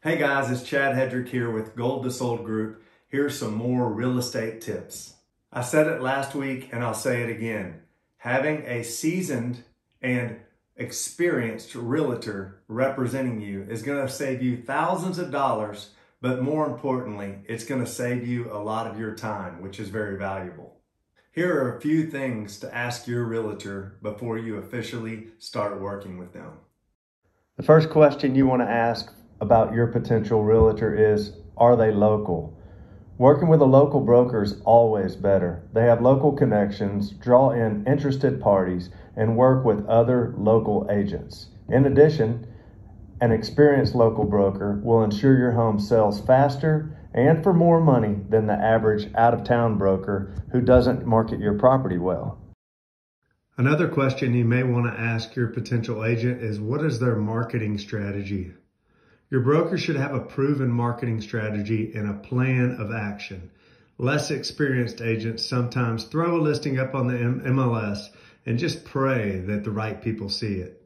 Hey guys, it's Chad Hedrick here with Gold to Sold Group. Here's some more real estate tips. I said it last week and I'll say it again. Having a seasoned and experienced realtor representing you is going to save you thousands of dollars, but more importantly, it's going to save you a lot of your time, which is very valuable. Here are a few things to ask your realtor before you officially start working with them. The first question you want to ask about your potential realtor is Are they local? Working with a local broker is always better. They have local connections, draw in interested parties, and work with other local agents. In addition, an experienced local broker will ensure your home sells faster and for more money than the average out of town broker who doesn't market your property well. Another question you may want to ask your potential agent is what is their marketing strategy? Your broker should have a proven marketing strategy and a plan of action. Less experienced agents sometimes throw a listing up on the MLS and just pray that the right people see it.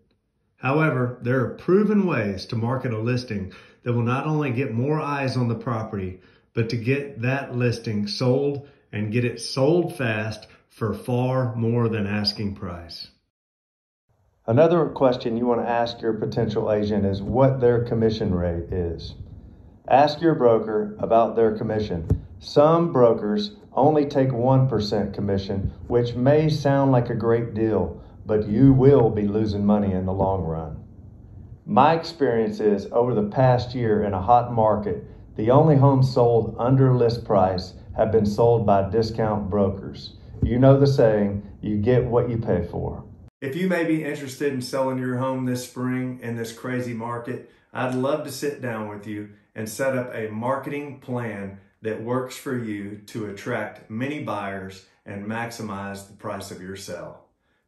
However, there are proven ways to market a listing that will not only get more eyes on the property, but to get that listing sold and get it sold fast for far more than asking price. Another question you want to ask your potential agent is what their commission rate is. Ask your broker about their commission. Some brokers only take 1% commission, which may sound like a great deal, but you will be losing money in the long run. My experience is over the past year in a hot market, the only homes sold under list price have been sold by discount brokers. You know the saying, you get what you pay for. If you may be interested in selling your home this spring in this crazy market, I'd love to sit down with you and set up a marketing plan that works for you to attract many buyers and maximize the price of your sale.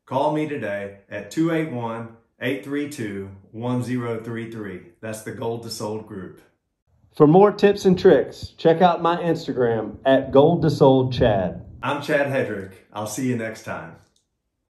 Call me today at 281 832 1033. That's the Gold to Sold group. For more tips and tricks, check out my Instagram at Gold to Sold Chad. I'm Chad Hedrick. I'll see you next time.